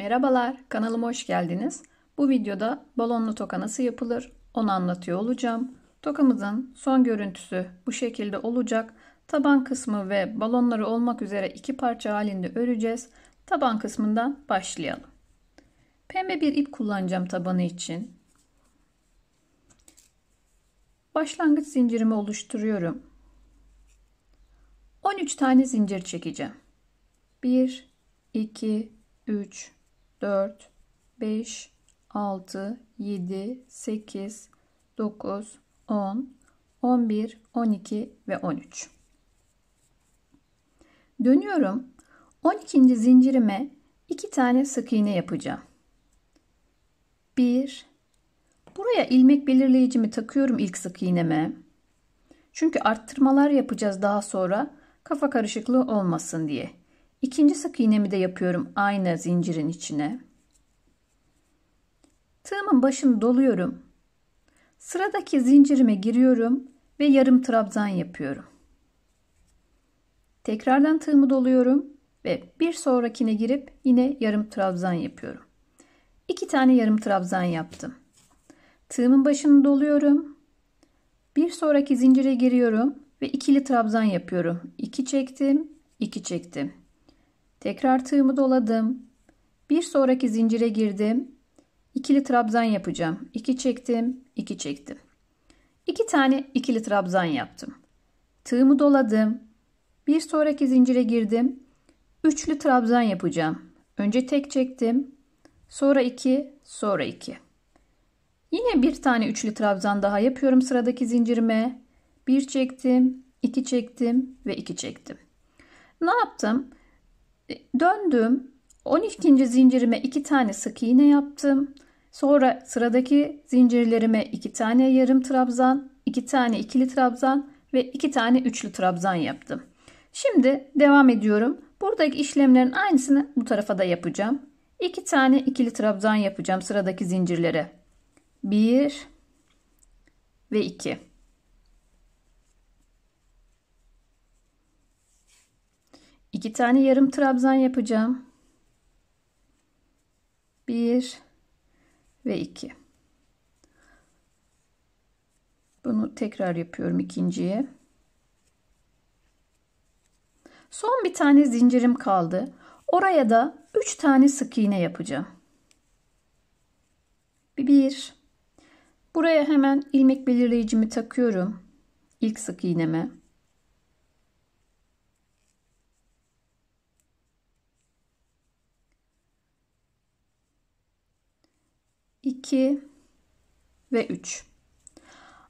Merhabalar, kanalıma hoş geldiniz. Bu videoda balonlu toka nasıl yapılır onu anlatıyor olacağım. Tokamızın son görüntüsü bu şekilde olacak. Taban kısmı ve balonları olmak üzere iki parça halinde öreceğiz. Taban kısmından başlayalım. Pembe bir ip kullanacağım tabanı için. Başlangıç zincirimi oluşturuyorum. 13 tane zincir çekeceğim. 1 2 3 4 5 6 7 8 9 10 11 12 ve 13 dönüyorum. 12. zincirime 2 tane sık iğne yapacağım. 1 buraya ilmek belirleyicimi takıyorum ilk sık iğneme. Çünkü arttırmalar yapacağız daha sonra kafa karışıklığı olmasın diye İkinci sık iğnemi de yapıyorum aynı zincirin içine. Tığımın başını doluyorum. Sıradaki zincirime giriyorum ve yarım trabzan yapıyorum. Tekrardan tığımı doluyorum ve bir sonrakine girip yine yarım trabzan yapıyorum. İki tane yarım trabzan yaptım. Tığımın başını doluyorum. Bir sonraki zincire giriyorum ve ikili trabzan yapıyorum. İki çektim, iki çektim. Tekrar tığımı doladım. Bir sonraki zincire girdim. İkili trabzan yapacağım. 2 çektim, 2 çektim. 2 tane ikili trabzan yaptım. Tığımı doladım. Bir sonraki zincire girdim. Üçlü trabzan yapacağım. Önce tek çektim. Sonra 2, sonra 2. Yine bir tane üçlü trabzan daha yapıyorum sıradaki zincirime. Bir çektim, iki çektim ve iki çektim. Ne yaptım? Döndüm. 12. zincirime 2 tane sık iğne yaptım. Sonra sıradaki zincirlerime 2 tane yarım trabzan, 2 tane ikili trabzan ve 2 tane üçlü trabzan yaptım. Şimdi devam ediyorum. Buradaki işlemlerin aynısını bu tarafa da yapacağım. 2 tane ikili trabzan yapacağım sıradaki zincirlere. 1 ve 2. 2 tane yarım trabzan yapacağım. 1 ve 2. Bunu tekrar yapıyorum ikinciye. Son bir tane zincirim kaldı. Oraya da 3 tane sık iğne yapacağım. 1 Buraya hemen ilmek belirleyicimi takıyorum. İlk sık iğneme. 2 ve 3.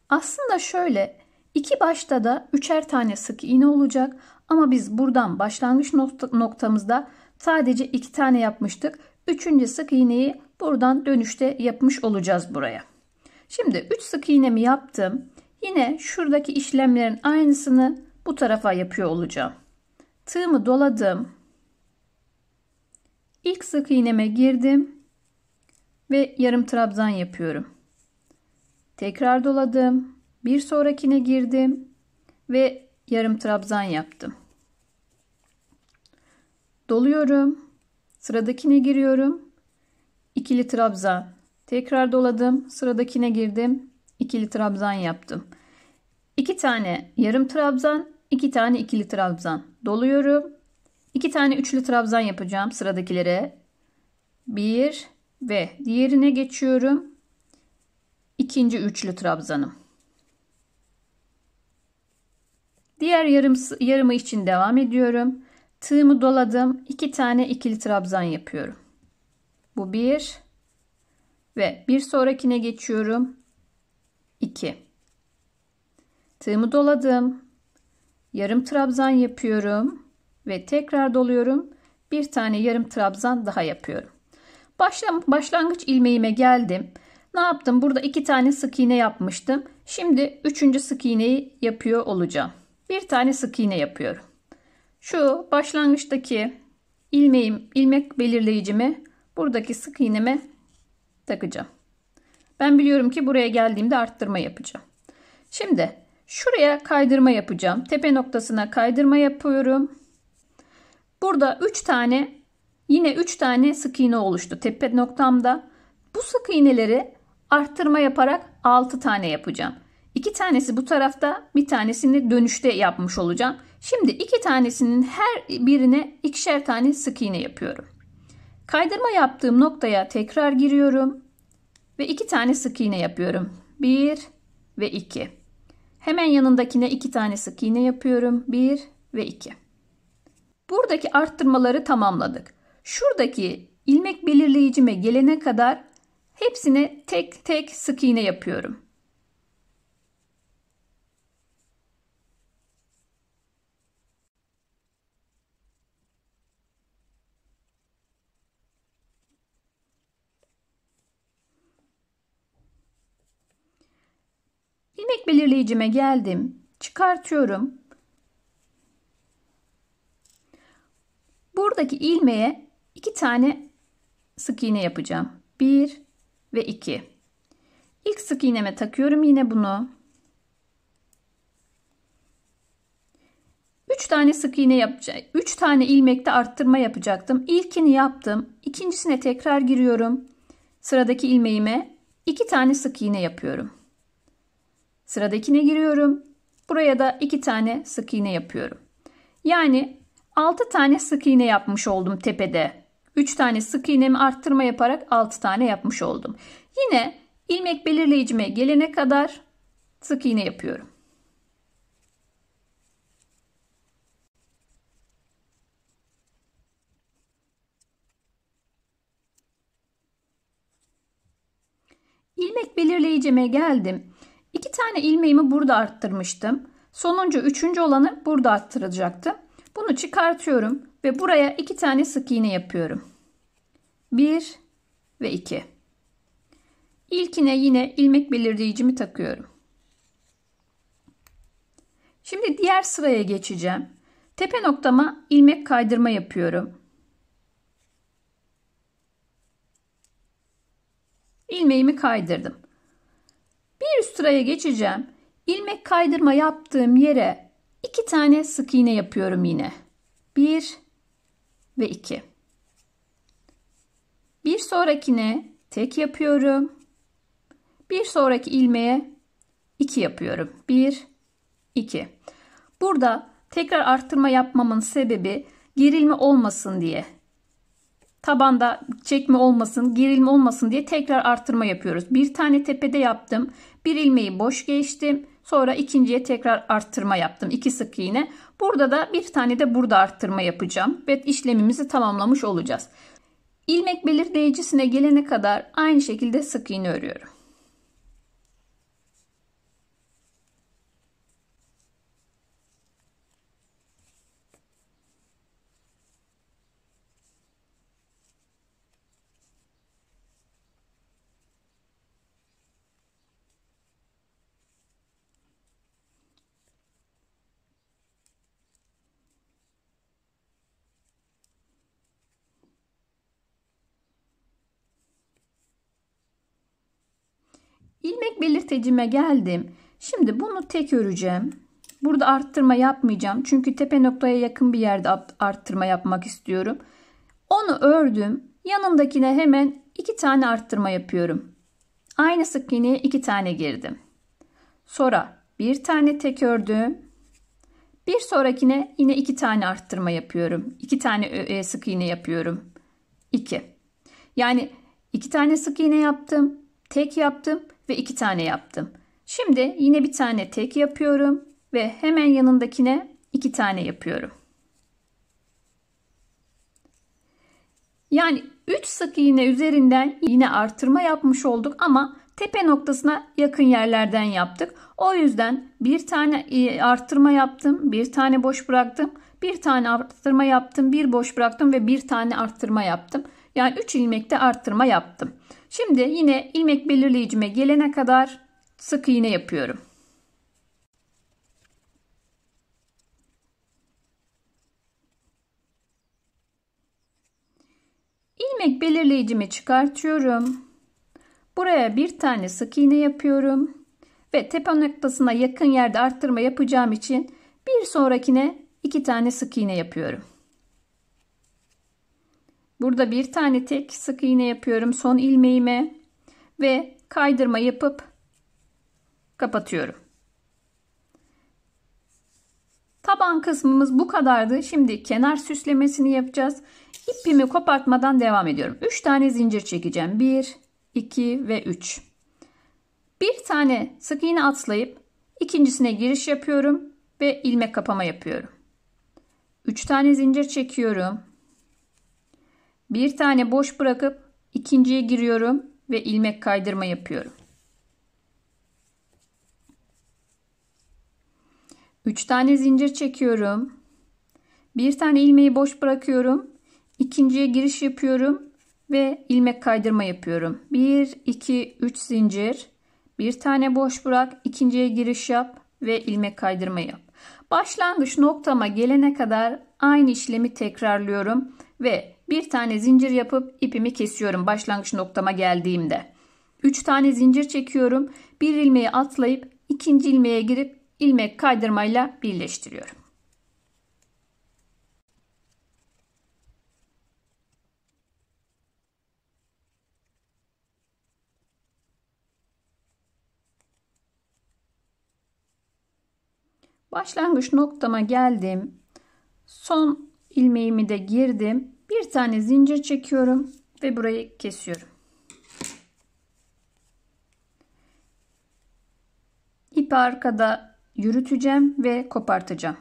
Aslında şöyle iki başta da üçer tane sık iğne olacak ama biz buradan başlangıç noktamızda sadece iki tane yapmıştık. Üçüncü sık iğneyi buradan dönüşte yapmış olacağız buraya. Şimdi 3 sık iğnemi yaptım. Yine şuradaki işlemlerin aynısını bu tarafa yapıyor olacağım. Tığımı doladım. İlk sık iğneme girdim ve yarım trabzan yapıyorum. Tekrar doladım. Bir sonrakine girdim ve yarım trabzan yaptım. Doluyorum. Sıradakine giriyorum. İkili trabzan. Tekrar doladım. Sıradakine girdim. İkili trabzan yaptım. İki tane yarım trabzan, iki tane ikili trabzan. Doluyorum. İki tane üçlü trabzan yapacağım sıradakilere. Bir, ve diğerine geçiyorum. İkinci üçlü trabzanım. Diğer yarım, yarımı için devam ediyorum. Tığımı doladım. iki tane ikili trabzan yapıyorum. Bu bir ve bir sonrakine geçiyorum. 2 Tığımı doladım. Yarım trabzan yapıyorum ve tekrar doluyorum. Bir tane yarım trabzan daha yapıyorum. Başlam başlangıç ilmeğime geldim. Ne yaptım? Burada iki tane sık iğne yapmıştım. Şimdi üçüncü sık iğneyi yapıyor olacağım. Bir tane sık iğne yapıyorum. Şu başlangıçtaki ilmeğim, ilmek belirleyicimi buradaki sık iğneme takacağım. Ben biliyorum ki buraya geldiğimde arttırma yapacağım. Şimdi şuraya kaydırma yapacağım. Tepe noktasına kaydırma yapıyorum. Burada 3 tane yine 3 tane sık iğne oluştu tepe noktamda. Bu sık iğneleri arttırma yaparak 6 tane yapacağım. 2 tanesi bu tarafta bir tanesini dönüşte yapmış olacağım. Şimdi 2 tanesinin her birine ikişer tane sık iğne yapıyorum. Kaydırma yaptığım noktaya tekrar giriyorum ve 2 tane sık iğne yapıyorum. 1 ve 2. Hemen yanındakine 2 tane sık iğne yapıyorum. 1 ve 2. Buradaki arttırmaları tamamladık. Şuradaki ilmek belirleyicime gelene kadar hepsine tek tek sık iğne yapıyorum. İlmek belirleyicime geldim. Çıkartıyorum. Buradaki ilmeğe iki tane sık iğne yapacağım. Bir ve iki. İlk sık iğneme takıyorum yine bunu. Üç tane sık iğne yapacağım. Üç tane ilmekte arttırma yapacaktım. İlkini yaptım. İkincisine tekrar giriyorum. Sıradaki ilmeğime iki tane sık iğne yapıyorum. Sıradakine giriyorum. Buraya da iki tane sık iğne yapıyorum. Yani 6 tane sık iğne yapmış oldum tepede. 3 tane sık iğnemi arttırma yaparak 6 tane yapmış oldum. Yine ilmek belirleyicime gelene kadar sık iğne yapıyorum. İlmek belirleyicime geldim. İki tane ilmeğimi burada arttırmıştım. Sonuncu üçüncü olanı burada arttıracaktım. Bunu çıkartıyorum ve buraya iki tane sık iğne yapıyorum. Bir ve iki. İlkine yine ilmek belirleyicimi takıyorum. Şimdi diğer sıraya geçeceğim. Tepe noktama ilmek kaydırma yapıyorum. İlmeğimi kaydırdım. Bir üst sıraya geçeceğim. İlmek kaydırma yaptığım yere iki tane sık iğne yapıyorum yine. Bir ve iki. Bir sonrakine tek yapıyorum. Bir sonraki ilmeğe iki yapıyorum. Bir, iki. Burada tekrar arttırma yapmamın sebebi gerilme olmasın diye tabanda çekme olmasın, gerilme olmasın diye tekrar arttırma yapıyoruz. Bir tane tepede yaptım. Bir ilmeği boş geçtim. Sonra ikinciye tekrar arttırma yaptım. İki sık iğne. Burada da bir tane de burada arttırma yapacağım. Ve işlemimizi tamamlamış olacağız. İlmek belirleyicisine gelene kadar aynı şekilde sık iğne örüyorum. Belirtecime geldim. Şimdi bunu tek öreceğim. Burada arttırma yapmayacağım. Çünkü tepe noktaya yakın bir yerde arttırma yapmak istiyorum. Onu ördüm. Yanındakine hemen iki tane arttırma yapıyorum. Aynı sık iğneye iki tane girdim. Sonra bir tane tek ördüm. Bir sonrakine yine iki tane arttırma yapıyorum. İki tane e, sık iğne yapıyorum. İki. Yani iki tane sık iğne yaptım. Tek yaptım ve iki tane yaptım. Şimdi yine bir tane tek yapıyorum ve hemen yanındakine iki tane yapıyorum. Yani 3 sık iğne üzerinden yine artırma yapmış olduk ama tepe noktasına yakın yerlerden yaptık. O yüzden bir tane e, arttırma yaptım, bir tane boş bıraktım, bir tane arttırma yaptım, bir boş bıraktım ve bir tane arttırma yaptım. Yani 3 ilmekte arttırma yaptım. Şimdi yine ilmek belirleyicime gelene kadar sık iğne yapıyorum. İlmek belirleyicimi çıkartıyorum. Buraya bir tane sık iğne yapıyorum. Ve tepe noktasına yakın yerde arttırma yapacağım için bir sonrakine iki tane sık iğne yapıyorum. Burada bir tane tek sık iğne yapıyorum son ilmeğime ve kaydırma yapıp kapatıyorum. Taban kısmımız bu kadardı. Şimdi kenar süslemesini yapacağız. İpimi kopartmadan devam ediyorum. 3 tane zincir çekeceğim. 1, 2 ve 3. Bir tane sık iğne atlayıp ikincisine giriş yapıyorum ve ilmek kapama yapıyorum. 3 tane zincir çekiyorum. Bir tane boş bırakıp ikinciye giriyorum ve ilmek kaydırma yapıyorum. 3 tane zincir çekiyorum. Bir tane ilmeği boş bırakıyorum. İkinciye giriş yapıyorum ve ilmek kaydırma yapıyorum. 1 2 3 zincir. Bir tane boş bırak, ikinciye giriş yap ve ilmek kaydırma yap. Başlangıç noktama gelene kadar aynı işlemi tekrarlıyorum ve bir tane zincir yapıp ipimi kesiyorum başlangıç noktama geldiğimde. 3 tane zincir çekiyorum. Bir ilmeği atlayıp ikinci ilmeğe girip ilmek kaydırmayla birleştiriyorum. Başlangıç noktama geldim. Son ilmeğimi de girdim. Bir tane zincir çekiyorum ve burayı kesiyorum. İpi arkada yürüteceğim ve kopartacağım.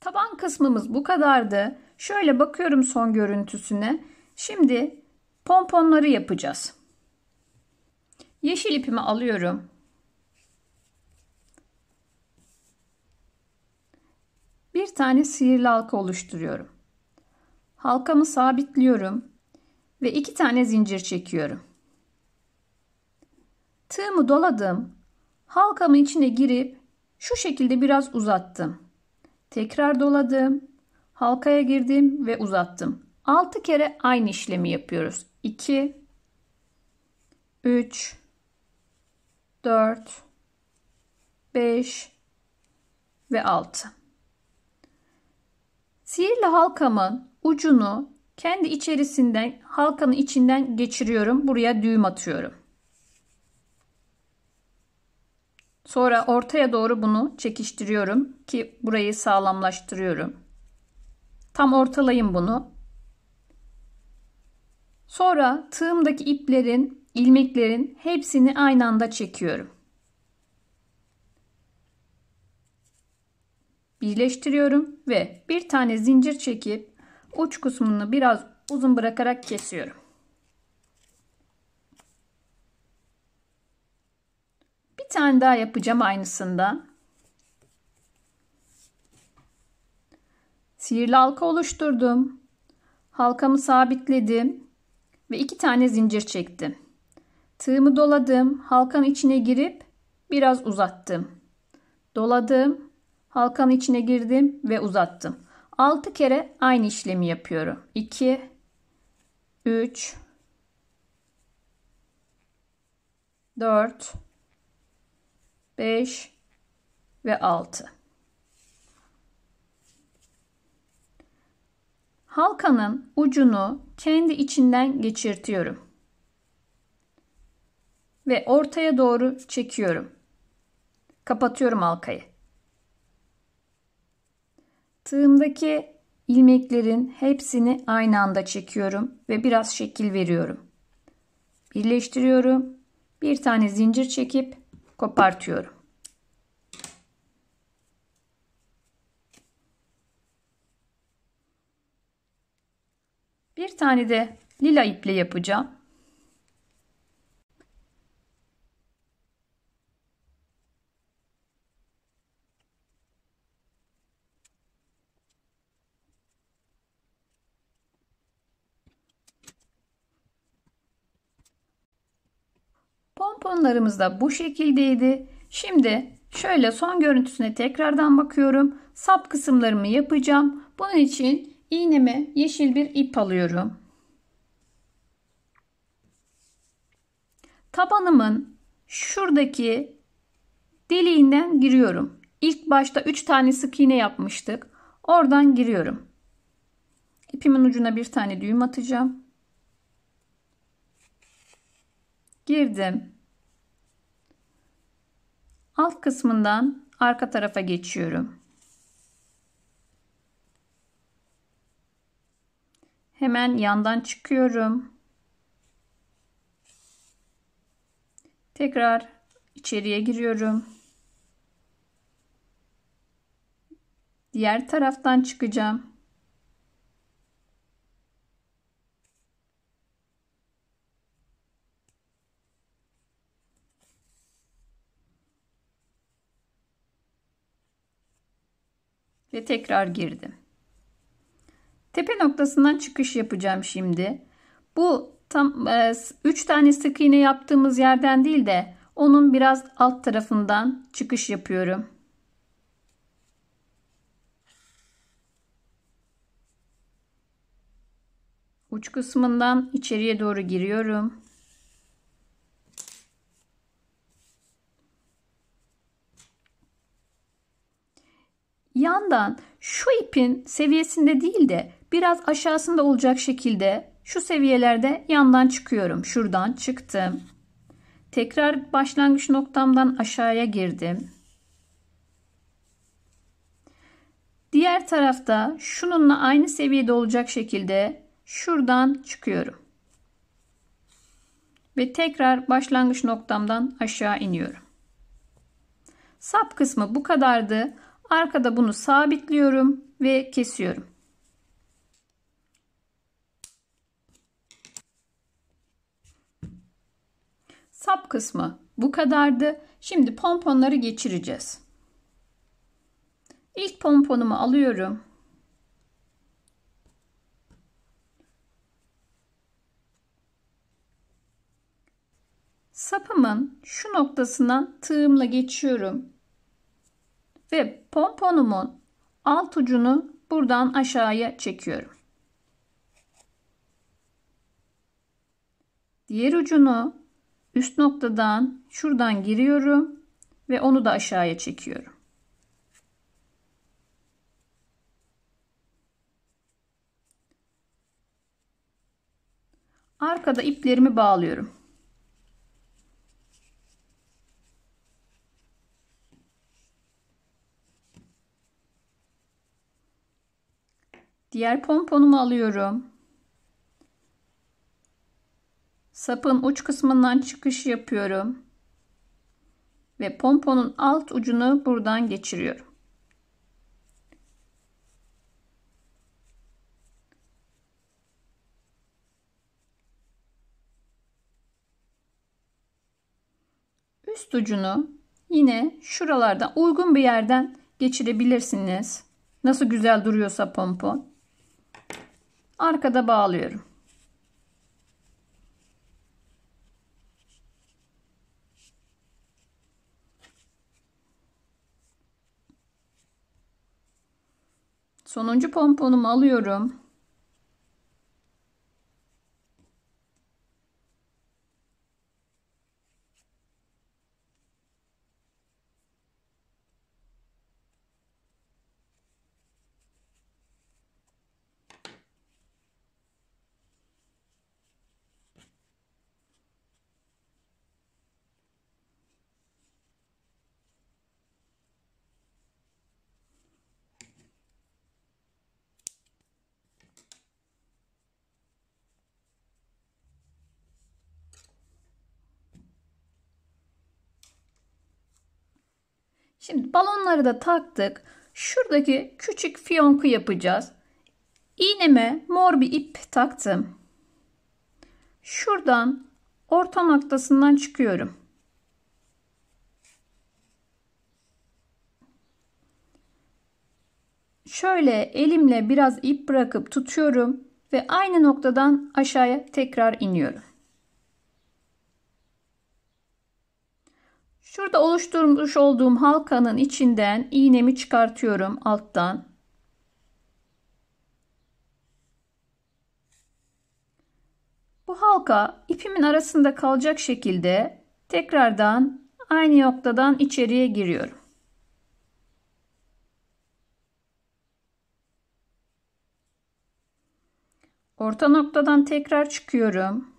Taban kısmımız bu kadardı. Şöyle bakıyorum son görüntüsüne. Şimdi pomponları yapacağız. Yeşil ipimi alıyorum. Bir tane sihirli halka oluşturuyorum. Halkamı sabitliyorum ve iki tane zincir çekiyorum. Tığımı doladım. Halkamın içine girip şu şekilde biraz uzattım. Tekrar doladım. Halkaya girdim ve uzattım. 6 kere aynı işlemi yapıyoruz. 2 3 4 5 ve 6. Sihirli halkamın ucunu kendi içerisinden halkanın içinden geçiriyorum. Buraya düğüm atıyorum. Sonra ortaya doğru bunu çekiştiriyorum ki burayı sağlamlaştırıyorum. Tam ortalayın bunu. Sonra tığımdaki iplerin, ilmeklerin hepsini aynı anda çekiyorum. Birleştiriyorum ve bir tane zincir çekip uç kısmını biraz uzun bırakarak kesiyorum. tane daha yapacağım aynısından. Sihirli halka oluşturdum. Halkamı sabitledim ve iki tane zincir çektim. Tığımı doladım. Halkanın içine girip biraz uzattım. Doladım. Halkanın içine girdim ve uzattım. 6 kere aynı işlemi yapıyorum. 2 3 4 5 ve 6. Halkanın ucunu kendi içinden geçirtiyorum. Ve ortaya doğru çekiyorum. Kapatıyorum halkayı. Tığımdaki ilmeklerin hepsini aynı anda çekiyorum ve biraz şekil veriyorum. Birleştiriyorum. Bir tane zincir çekip kopartıyorum. Bir tane de lila iple yapacağım. Pomponlarımız da bu şekildeydi. Şimdi şöyle son görüntüsüne tekrardan bakıyorum. Sap kısımlarımı yapacağım. Bunun için iğneme yeşil bir ip alıyorum. Tabanımın şuradaki deliğinden giriyorum. İlk başta 3 tane sık iğne yapmıştık. Oradan giriyorum. İpimin ucuna bir tane düğüm atacağım. Girdim. Alt kısmından arka tarafa geçiyorum. Hemen yandan çıkıyorum. Tekrar içeriye giriyorum. Diğer taraftan çıkacağım. Ve tekrar girdim. Tepe noktasından çıkış yapacağım şimdi. Bu tam 3 e, tane sık iğne yaptığımız yerden değil de onun biraz alt tarafından çıkış yapıyorum. Uç kısmından içeriye doğru giriyorum. Yandan şu ipin seviyesinde değil de biraz aşağısında olacak şekilde şu seviyelerde yandan çıkıyorum. Şuradan çıktım. Tekrar başlangıç noktamdan aşağıya girdim. Diğer tarafta şununla aynı seviyede olacak şekilde şuradan çıkıyorum. Ve tekrar başlangıç noktamdan aşağı iniyorum. Sap kısmı bu kadardı. Arkada bunu sabitliyorum ve kesiyorum. Sap kısmı bu kadardı. Şimdi pomponları geçireceğiz. İlk pomponumu alıyorum. Sapımın şu noktasından tığımla geçiyorum. Ve pomponumun alt ucunu buradan aşağıya çekiyorum. Diğer ucunu üst noktadan şuradan giriyorum ve onu da aşağıya çekiyorum. Arkada iplerimi bağlıyorum. Diğer pomponumu alıyorum. Sapın uç kısmından çıkış yapıyorum. Ve pomponun alt ucunu buradan geçiriyorum. Üst ucunu yine şuralardan uygun bir yerden geçirebilirsiniz. Nasıl güzel duruyorsa pompon. Arkada bağlıyorum. Sonuncu pomponumu alıyorum. Şimdi balonları da taktık. Şuradaki küçük fiyonku yapacağız. İğneme mor bir ip taktım. Şuradan orta noktasından çıkıyorum. Şöyle elimle biraz ip bırakıp tutuyorum ve aynı noktadan aşağıya tekrar iniyorum. Şurada oluşturmuş olduğum halkanın içinden iğnemi çıkartıyorum alttan. Bu halka ipimin arasında kalacak şekilde tekrardan aynı noktadan içeriye giriyorum. Orta noktadan tekrar çıkıyorum.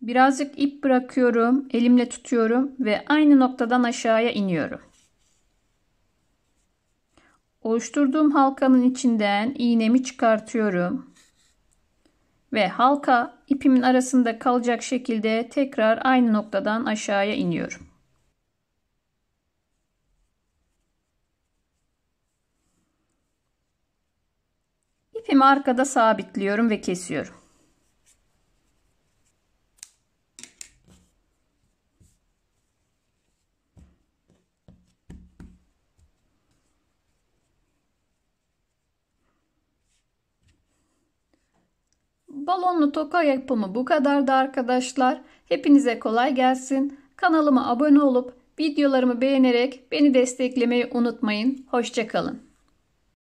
Birazcık ip bırakıyorum, elimle tutuyorum ve aynı noktadan aşağıya iniyorum. Oluşturduğum halkanın içinden iğnemi çıkartıyorum. Ve halka ipimin arasında kalacak şekilde tekrar aynı noktadan aşağıya iniyorum. İpimi arkada sabitliyorum ve kesiyorum. Balonlu toka yapımı bu kadardı arkadaşlar. Hepinize kolay gelsin. Kanalıma abone olup videolarımı beğenerek beni desteklemeyi unutmayın. Hoşçakalın.